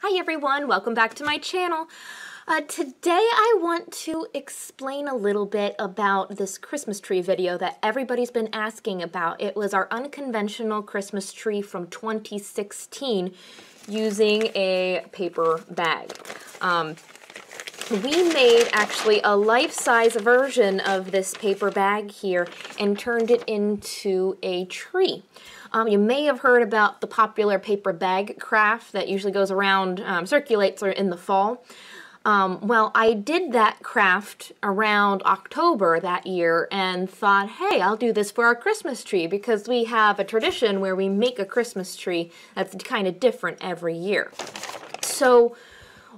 Hi everyone, welcome back to my channel. Uh, today I want to explain a little bit about this Christmas tree video that everybody's been asking about. It was our unconventional Christmas tree from 2016 using a paper bag. Um, we made actually a life-size version of this paper bag here and turned it into a tree. Um, you may have heard about the popular paper bag craft that usually goes around, um, circulates in the fall. Um, well, I did that craft around October that year and thought, hey, I'll do this for our Christmas tree because we have a tradition where we make a Christmas tree that's kind of different every year. So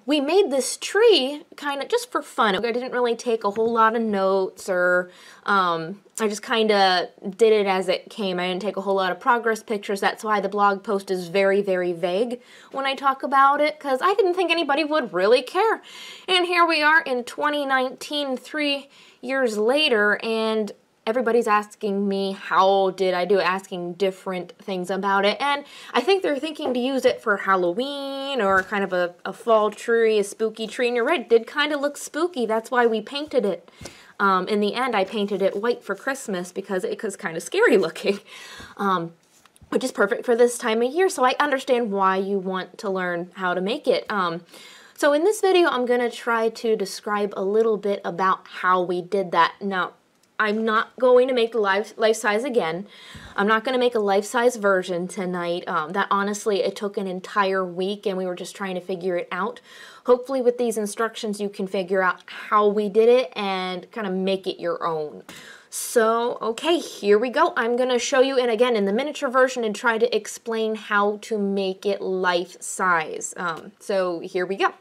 we made this tree kind of just for fun. I didn't really take a whole lot of notes or um, I just kind of did it as it came. I didn't take a whole lot of progress pictures. That's why the blog post is very, very vague when I talk about it because I didn't think anybody would really care. And here we are in 2019, three years later, and everybody's asking me how did I do it, asking different things about it. And I think they're thinking to use it for Halloween or kind of a, a fall tree, a spooky tree. And you're right, did kind of look spooky. That's why we painted it. Um, in the end, I painted it white for Christmas because it was kind of scary looking. Um, which is perfect for this time of year, so I understand why you want to learn how to make it. Um, so in this video, I'm going to try to describe a little bit about how we did that. Now, I'm not going to make the life, life size again. I'm not going to make a life-size version tonight. Um, that honestly, it took an entire week and we were just trying to figure it out. Hopefully with these instructions you can figure out how we did it and kind of make it your own. So, okay, here we go. I'm going to show you, and again, in the miniature version, and try to explain how to make it life-size. Um, so, here we go.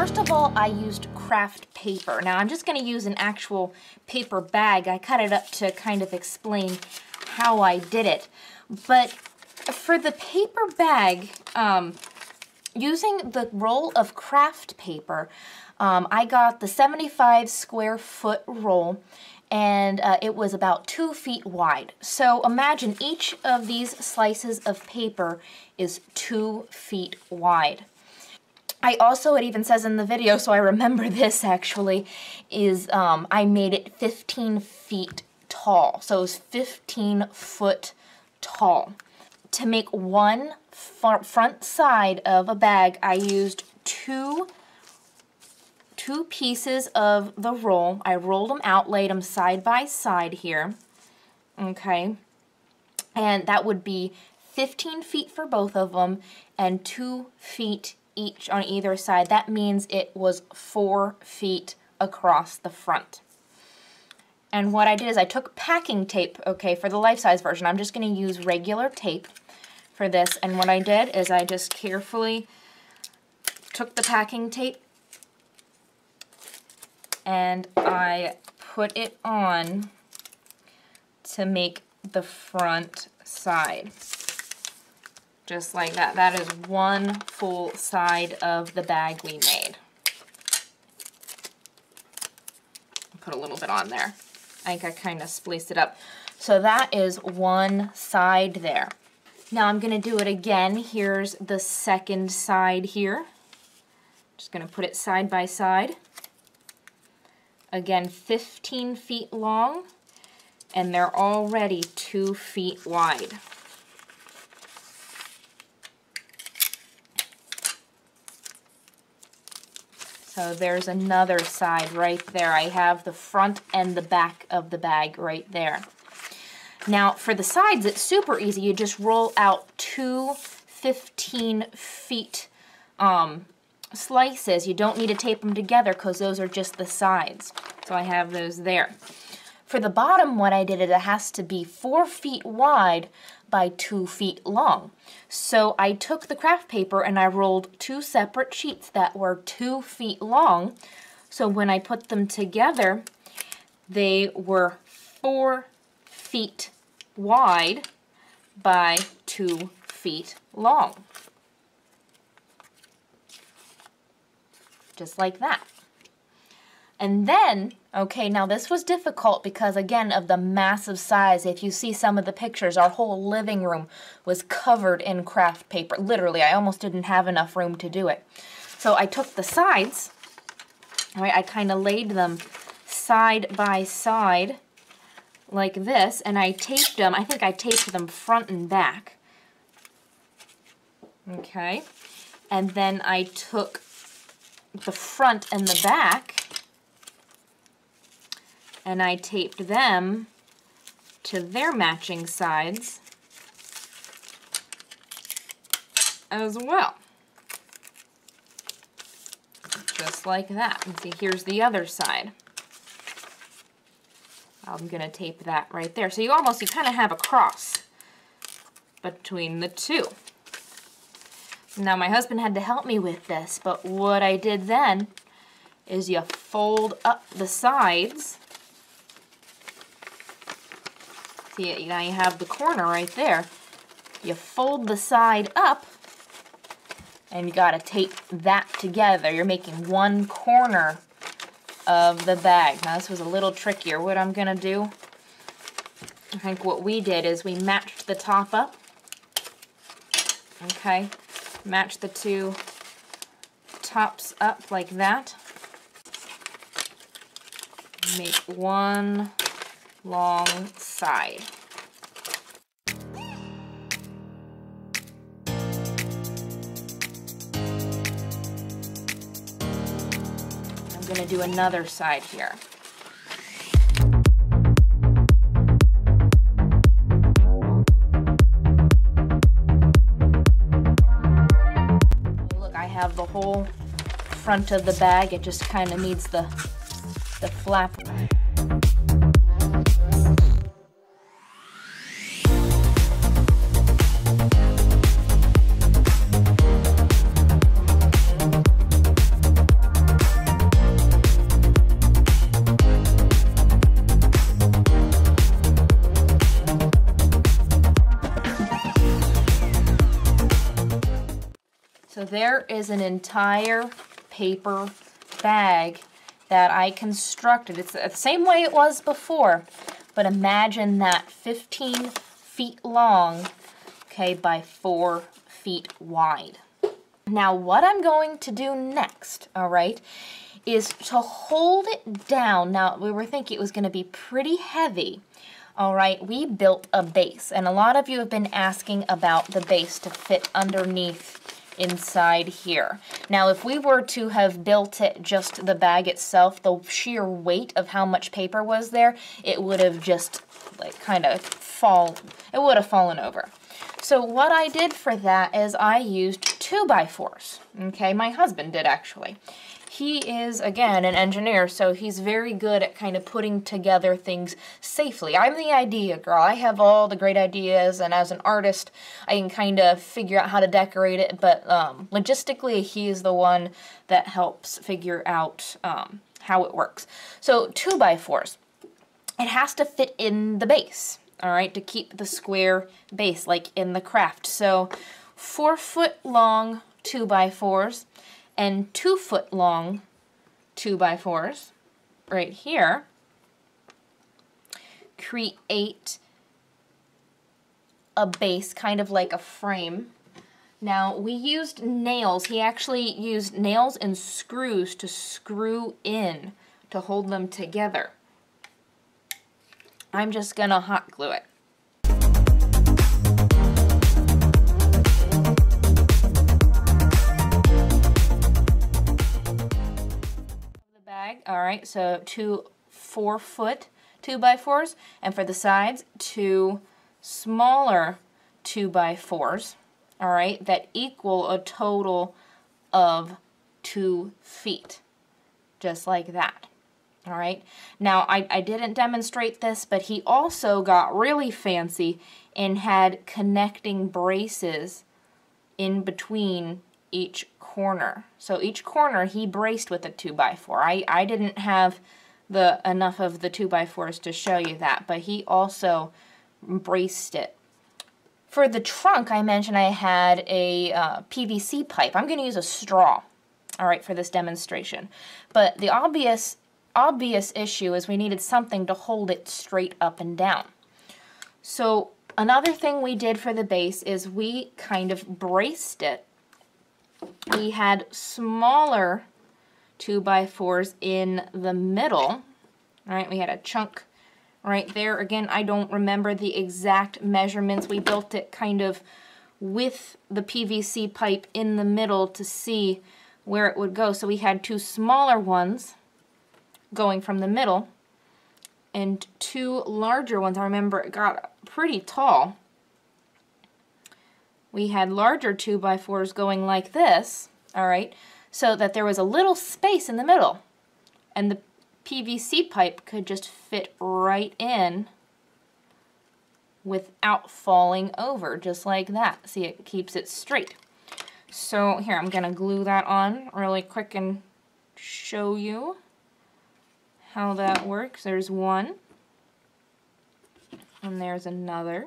First of all, I used Kraft paper. Now I'm just going to use an actual paper bag. I cut it up to kind of explain how I did it. But for the paper bag, um, using the roll of Kraft paper, um, I got the 75 square foot roll and uh, it was about two feet wide. So imagine each of these slices of paper is two feet wide. I also, it even says in the video, so I remember this actually, is um, I made it 15 feet tall. So it was 15 foot tall. To make one front side of a bag, I used two two pieces of the roll. I rolled them out, laid them side by side here. Okay. And that would be 15 feet for both of them and 2 feet each on either side. That means it was four feet across the front. And what I did is I took packing tape, okay, for the life-size version. I'm just going to use regular tape for this. And what I did is I just carefully took the packing tape and I put it on to make the front side just like that. That is one full side of the bag we made. Put a little bit on there. I think I kind of spliced it up. So that is one side there. Now I'm going to do it again. Here's the second side here. Just going to put it side by side. Again, 15 feet long, and they're already two feet wide. So there's another side right there. I have the front and the back of the bag right there. Now for the sides, it's super easy. You just roll out two 15 feet um, slices. You don't need to tape them together because those are just the sides. So I have those there. For the bottom, what I did is it has to be four feet wide by two feet long. So I took the Kraft paper and I rolled two separate sheets that were two feet long. So when I put them together, they were four feet wide by two feet long. Just like that. And then, okay, now this was difficult because again of the massive size. If you see some of the pictures, our whole living room was covered in Kraft paper. Literally, I almost didn't have enough room to do it. So I took the sides, all right, I kind of laid them side by side like this, and I taped them, I think I taped them front and back. Okay, and then I took the front and the back and I taped them to their matching sides as well. Just like that. And see, here's the other side. I'm going to tape that right there. So you almost, you kind of have a cross between the two. Now my husband had to help me with this, but what I did then is you fold up the sides. See, now you have the corner right there. You fold the side up and you gotta tape that together. You're making one corner of the bag. Now this was a little trickier. What I'm gonna do, I think what we did is we matched the top up. Okay, match the two tops up like that. Make one long side. I'm going to do another side here. Look, I have the whole front of the bag. It just kind of needs the, the flap. There is an entire paper bag that I constructed. It's the same way it was before, but imagine that 15 feet long, okay, by 4 feet wide. Now what I'm going to do next, all right, is to hold it down. Now we were thinking it was going to be pretty heavy. All right, we built a base, and a lot of you have been asking about the base to fit underneath inside here. Now, if we were to have built it just the bag itself, the sheer weight of how much paper was there, it would have just like kind of fall, it would have fallen over. So what I did for that is I used 2 by 4s Okay, my husband did actually. He is, again, an engineer, so he's very good at kind of putting together things safely. I'm the idea girl. I have all the great ideas, and as an artist, I can kind of figure out how to decorate it, but um, logistically, he is the one that helps figure out um, how it works. So, 2 by 4s It has to fit in the base, all right, to keep the square base, like in the craft. So, 4 foot long 2 by 4s and two foot long two by fours right here create a base, kind of like a frame. Now, we used nails. He actually used nails and screws to screw in to hold them together. I'm just going to hot glue it. Right, so two four foot two by fours, and for the sides, two smaller two by fours, all right, that equal a total of two feet, just like that. All right, now I, I didn't demonstrate this, but he also got really fancy and had connecting braces in between each corner. So each corner he braced with a 2x4. I, I didn't have the enough of the 2x4s to show you that, but he also braced it. For the trunk, I mentioned I had a uh, PVC pipe. I'm going to use a straw, all right, for this demonstration. But the obvious obvious issue is we needed something to hold it straight up and down. So another thing we did for the base is we kind of braced it. We had smaller 2 by 4s in the middle. Right, we had a chunk right there. Again, I don't remember the exact measurements. We built it kind of with the PVC pipe in the middle to see where it would go. So we had two smaller ones going from the middle and two larger ones. I remember it got pretty tall. We had larger 2 by 4s going like this, all right, so that there was a little space in the middle. And the PVC pipe could just fit right in without falling over, just like that. See, it keeps it straight. So here, I'm going to glue that on really quick and show you how that works. There's one, and there's another.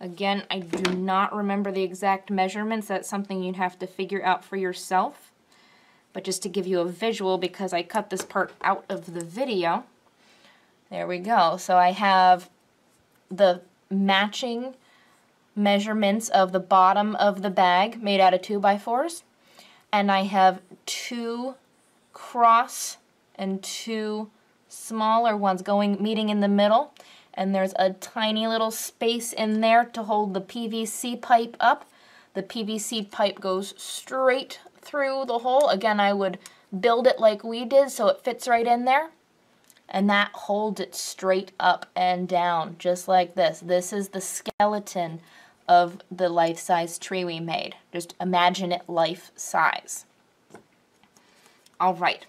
Again, I do not remember the exact measurements. That's something you'd have to figure out for yourself. But just to give you a visual, because I cut this part out of the video, there we go. So I have the matching measurements of the bottom of the bag made out of 2 by 4s and I have two cross and two smaller ones going meeting in the middle and there's a tiny little space in there to hold the PVC pipe up. The PVC pipe goes straight through the hole. Again, I would build it like we did so it fits right in there and that holds it straight up and down, just like this. This is the skeleton of the life-size tree we made. Just imagine it life-size. All right.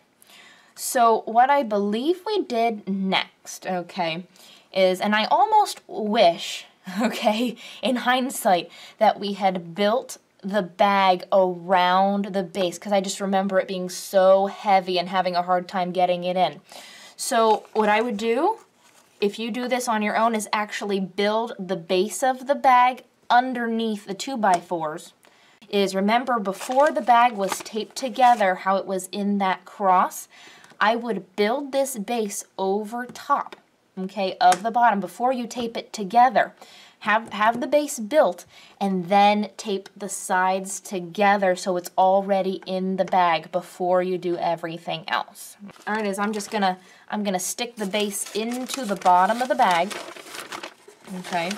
So what I believe we did next, okay, is, and I almost wish, okay, in hindsight, that we had built the bag around the base because I just remember it being so heavy and having a hard time getting it in. So what I would do, if you do this on your own, is actually build the base of the bag underneath the 2x4s. Is remember before the bag was taped together, how it was in that cross, I would build this base over top, okay, of the bottom before you tape it together have, have the base built and then tape the sides together so it's already in the bag before you do everything else. All right, is I'm just gonna, I'm gonna stick the base into the bottom of the bag, okay,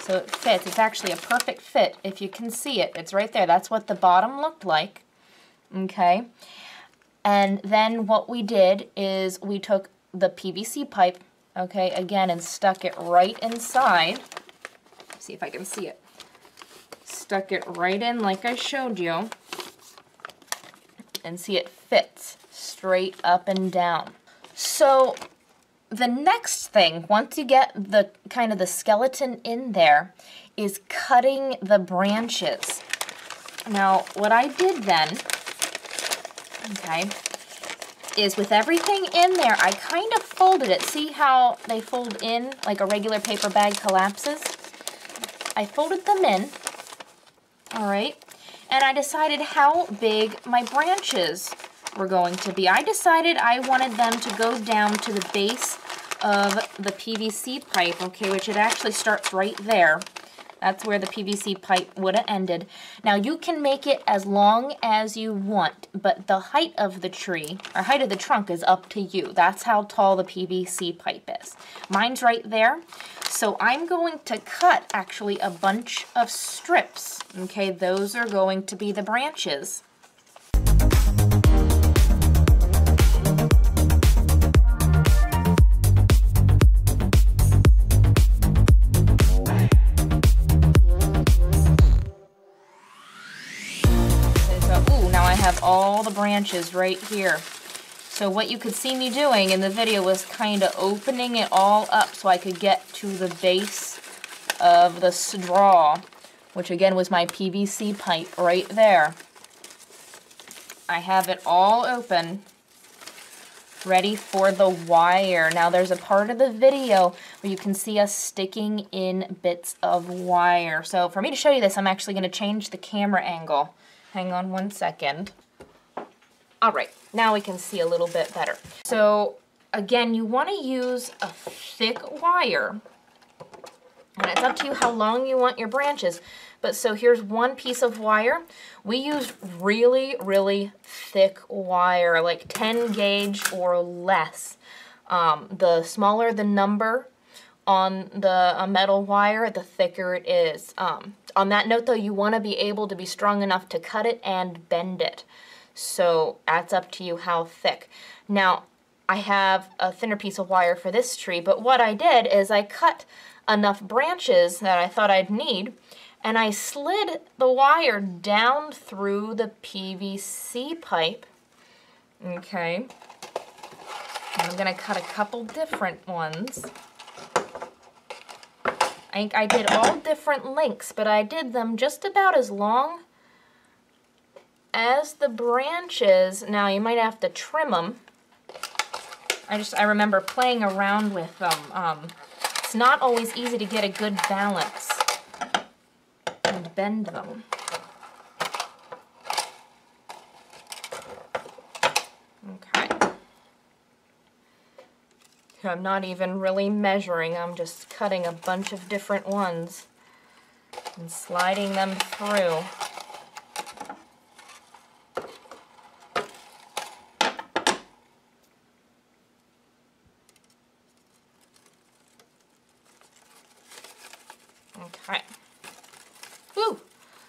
so it fits. It's actually a perfect fit if you can see it. It's right there. That's what the bottom looked like, okay, and then what we did is we took the PVC pipe, okay, again, and stuck it right inside see if I can see it. Stuck it right in like I showed you. And see it fits straight up and down. So the next thing, once you get the kind of the skeleton in there, is cutting the branches. Now, what I did then, okay, is with everything in there, I kind of folded it. See how they fold in like a regular paper bag collapses? I folded them in, all right, and I decided how big my branches were going to be. I decided I wanted them to go down to the base of the PVC pipe, okay, which it actually starts right there. That's where the PVC pipe would have ended. Now you can make it as long as you want, but the height of the tree, or height of the trunk is up to you. That's how tall the PVC pipe is. Mine's right there. So I'm going to cut actually a bunch of strips. Okay, those are going to be the branches. All the branches right here. So what you could see me doing in the video was kind of opening it all up so I could get to the base of the straw, which again was my PVC pipe right there. I have it all open, ready for the wire. Now there's a part of the video where you can see us sticking in bits of wire. So for me to show you this, I'm actually going to change the camera angle. Hang on one second. All right, now we can see a little bit better. So again, you want to use a thick wire. And it's up to you how long you want your branches. But so here's one piece of wire. We use really, really thick wire, like 10 gauge or less. Um, the smaller the number on the metal wire, the thicker it is. Um, on that note though, you want to be able to be strong enough to cut it and bend it. So that's up to you how thick. Now, I have a thinner piece of wire for this tree, but what I did is I cut enough branches that I thought I'd need, and I slid the wire down through the PVC pipe. Okay. I'm going to cut a couple different ones. I, think I did all different lengths, but I did them just about as long as the branches. Now, you might have to trim them. I just, I remember playing around with them. Um, it's not always easy to get a good balance and bend them. Okay. I'm not even really measuring, I'm just cutting a bunch of different ones and sliding them through. Okay. Whew.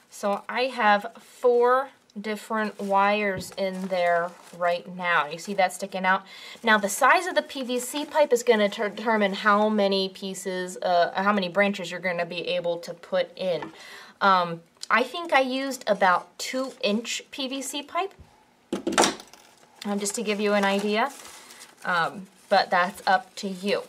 So I have four different wires in there right now. You see that sticking out? Now the size of the PVC pipe is going to determine how many pieces, uh, how many branches you're going to be able to put in. Um, I think I used about two inch PVC pipe, um, just to give you an idea, um, but that's up to you.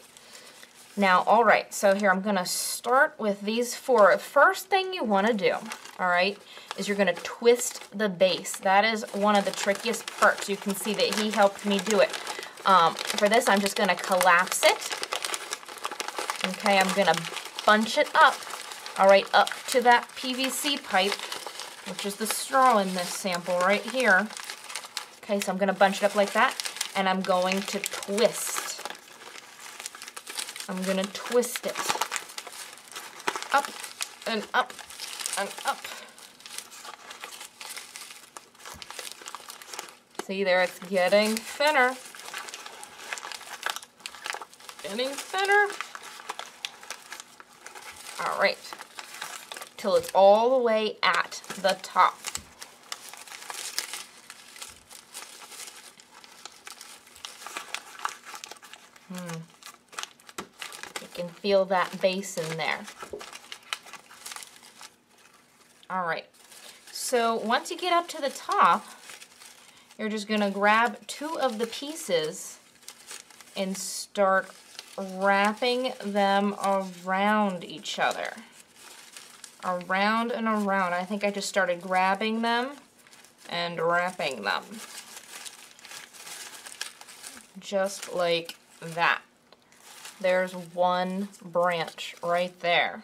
Now, all right, so here I'm gonna start with these four. First thing you wanna do, all right, is you're gonna twist the base. That is one of the trickiest parts. You can see that he helped me do it. Um, for this, I'm just gonna collapse it. Okay, I'm gonna bunch it up, all right, up to that PVC pipe, which is the straw in this sample right here. Okay, so I'm gonna bunch it up like that, and I'm going to twist. I'm gonna twist it. Up and up and up. See there, it's getting thinner. Getting thinner. All right, till it's all the way at the top. Hmm can feel that base in there. All right, so once you get up to the top, you're just gonna grab two of the pieces and start wrapping them around each other. Around and around. I think I just started grabbing them and wrapping them. Just like that. There's one branch right there.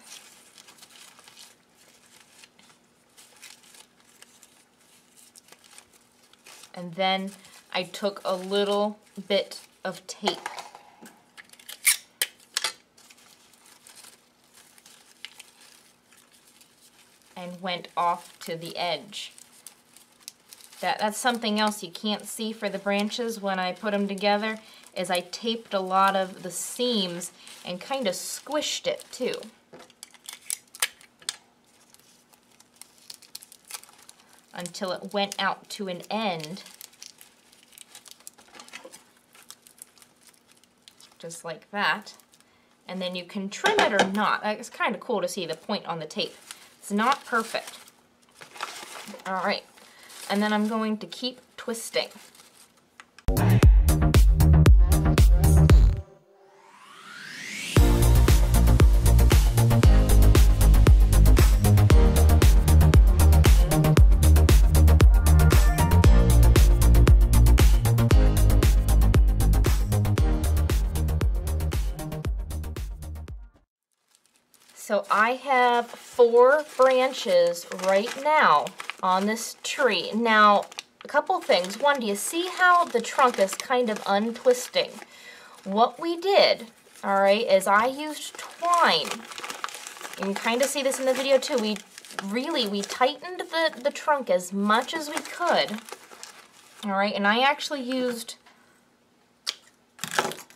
And then I took a little bit of tape. And went off to the edge. That, that's something else you can't see for the branches when I put them together is I taped a lot of the seams and kind of squished it too. Until it went out to an end. Just like that. And then you can trim it or not. Uh, it's kind of cool to see the point on the tape. It's not perfect. All right. And then I'm going to keep twisting. So I have four branches right now on this tree. Now, a couple things. One, do you see how the trunk is kind of untwisting? What we did, all right, is I used twine. You can kind of see this in the video too. We really, we tightened the, the trunk as much as we could. All right, and I actually used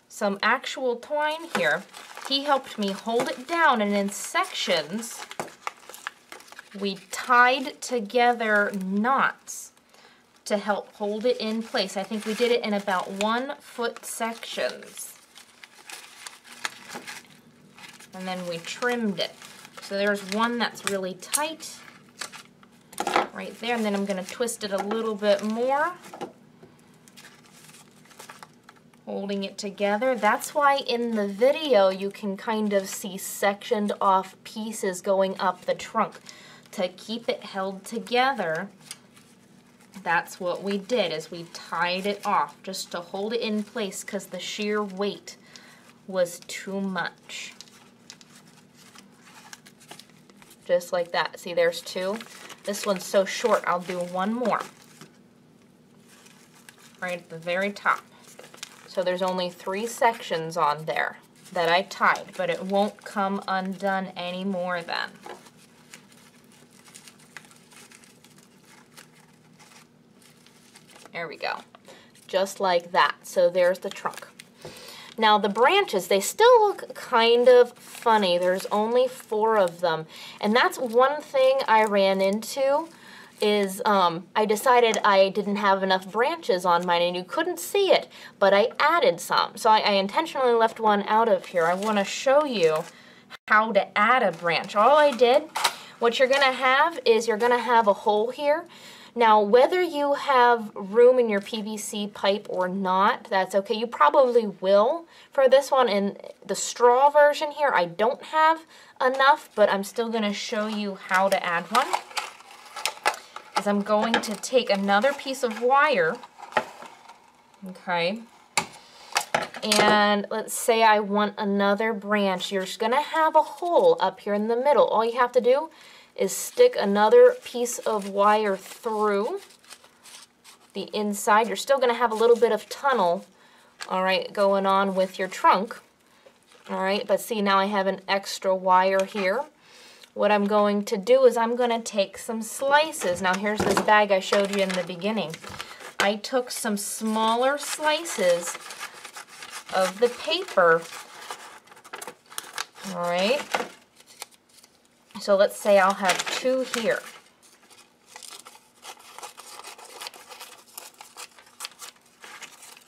some actual twine here. He helped me hold it down and in sections, we tied together knots to help hold it in place. I think we did it in about one foot sections. And then we trimmed it. So there's one that's really tight right there. And then I'm going to twist it a little bit more. Holding it together. That's why in the video you can kind of see sectioned off pieces going up the trunk. To keep it held together, that's what we did, is we tied it off just to hold it in place because the sheer weight was too much just like that. See, there's two. This one's so short, I'll do one more. Right at the very top. So there's only three sections on there that I tied, but it won't come undone anymore then. There we go. Just like that. So there's the trunk. Now the branches, they still look kind of funny. There's only four of them. And that's one thing I ran into is um, I decided I didn't have enough branches on mine and you couldn't see it, but I added some. So I, I intentionally left one out of here. I want to show you how to add a branch. All I did, what you're going to have is you're going to have a hole here. Now, whether you have room in your PVC pipe or not, that's okay. You probably will for this one. In the straw version here, I don't have enough, but I'm still going to show you how to add one. Is I'm going to take another piece of wire, okay, and let's say I want another branch. You're going to have a hole up here in the middle. All you have to do is stick another piece of wire through the inside. You're still going to have a little bit of tunnel, all right, going on with your trunk. All right, but see now I have an extra wire here. What I'm going to do is I'm going to take some slices. Now here's this bag I showed you in the beginning. I took some smaller slices of the paper, all right, so let's say I'll have two here.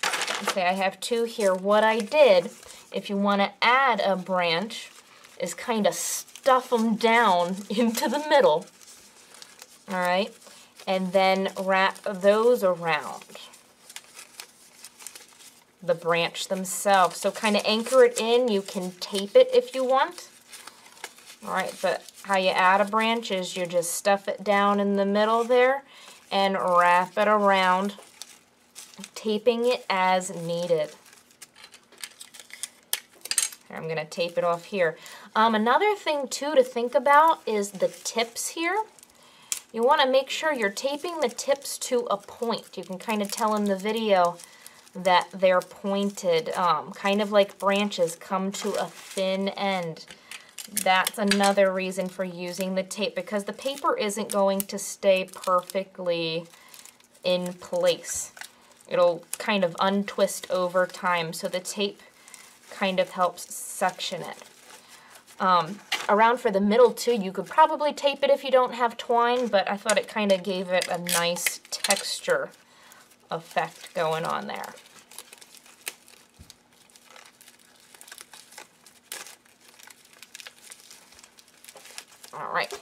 Let's I have two here. What I did, if you want to add a branch, is kind of stuff them down into the middle. All right? And then wrap those around the branch themselves. So kind of anchor it in. You can tape it if you want. All right, but how you add a branch is you just stuff it down in the middle there and wrap it around, taping it as needed. I'm going to tape it off here. Um, another thing, too, to think about is the tips here. You want to make sure you're taping the tips to a point. You can kind of tell in the video that they're pointed, um, kind of like branches come to a thin end that's another reason for using the tape because the paper isn't going to stay perfectly in place. It'll kind of untwist over time, so the tape kind of helps section it. Um, around for the middle too, you could probably tape it if you don't have twine, but I thought it kind of gave it a nice texture effect going on there. All right.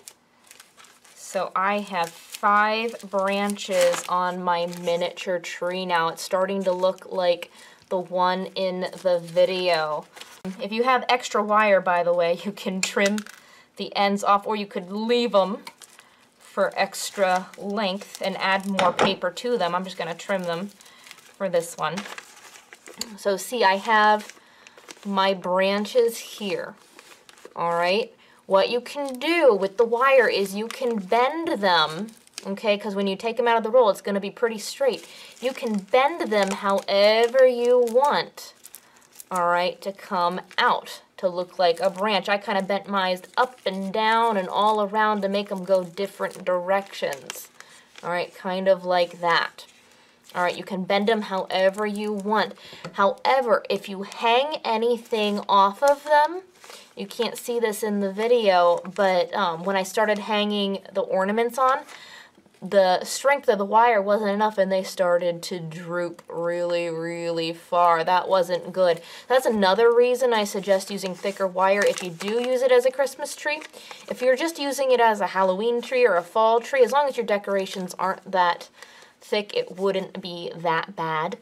So I have five branches on my miniature tree now. It's starting to look like the one in the video. If you have extra wire, by the way, you can trim the ends off or you could leave them for extra length and add more paper to them. I'm just going to trim them for this one. So see, I have my branches here. All right. What you can do with the wire is you can bend them okay? Because when you take them out of the roll, it's going to be pretty straight. You can bend them however you want, all right, to come out, to look like a branch. I kind of bent mine up and down and all around to make them go different directions, all right, kind of like that. All right, you can bend them however you want. However, if you hang anything off of them, you can't see this in the video, but um, when I started hanging the ornaments on, the strength of the wire wasn't enough and they started to droop really, really far. That wasn't good. That's another reason I suggest using thicker wire if you do use it as a Christmas tree. If you're just using it as a Halloween tree or a fall tree, as long as your decorations aren't that thick, it wouldn't be that bad.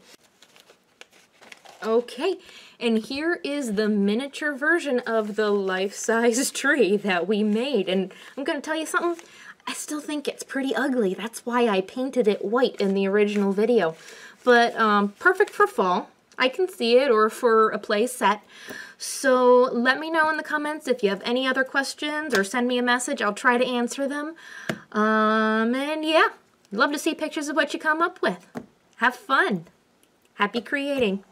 Okay, and here is the miniature version of the life-size tree that we made. And I'm going to tell you something, I still think it's pretty ugly. That's why I painted it white in the original video. But um, perfect for fall. I can see it, or for a play set. So let me know in the comments if you have any other questions, or send me a message. I'll try to answer them. Um, and yeah, love to see pictures of what you come up with. Have fun. Happy creating.